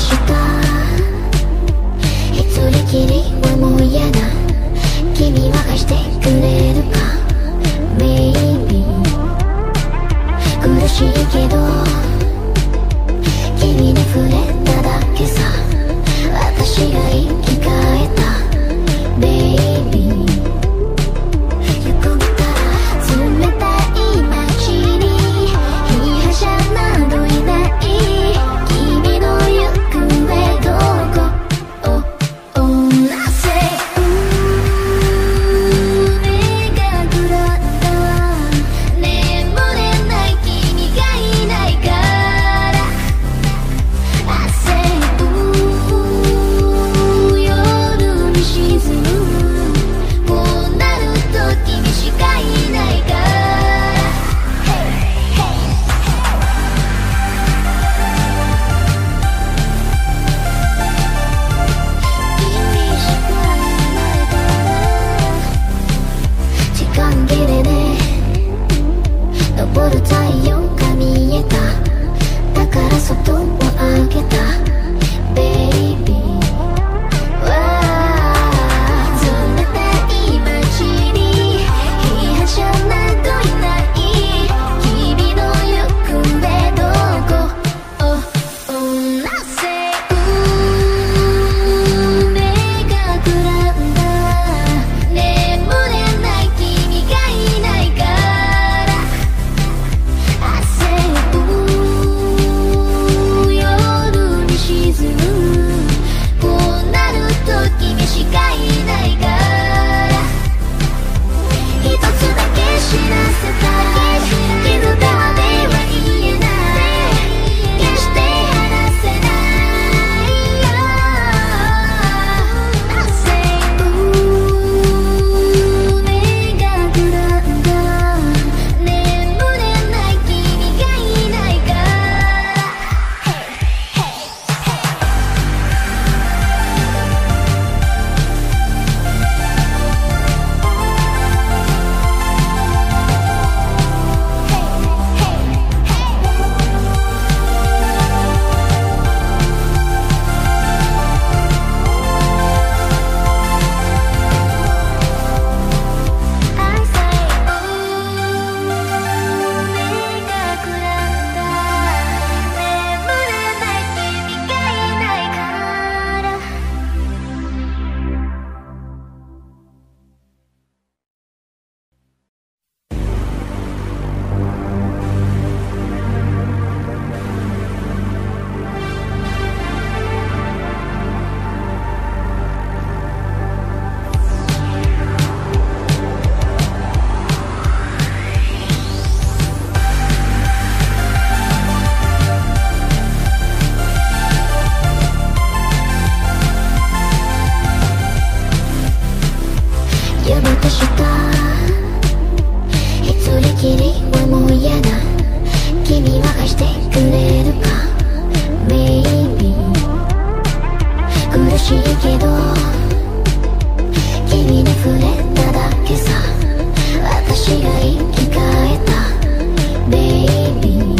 した一人きりはもう嫌だ君は貸してくれるか。Maybe 苦しいけど。苦しいけど君に触れただけさ。私が生き返った。ベイビー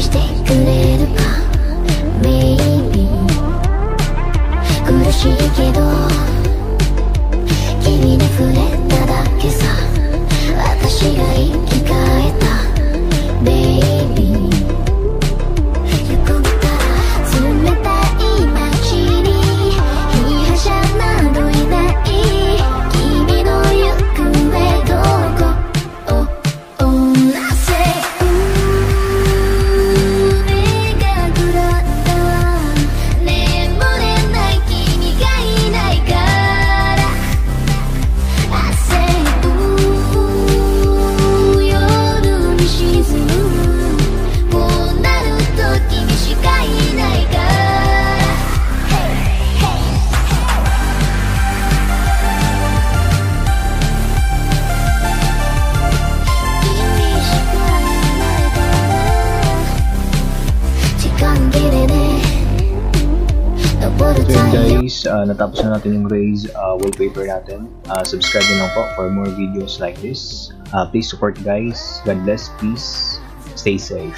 first take a little pause uh, natapos na natin yung Raze uh, wallpaper natin. Uh, subscribe na po for more videos like this. Uh, please support guys. God bless. Peace. Stay safe.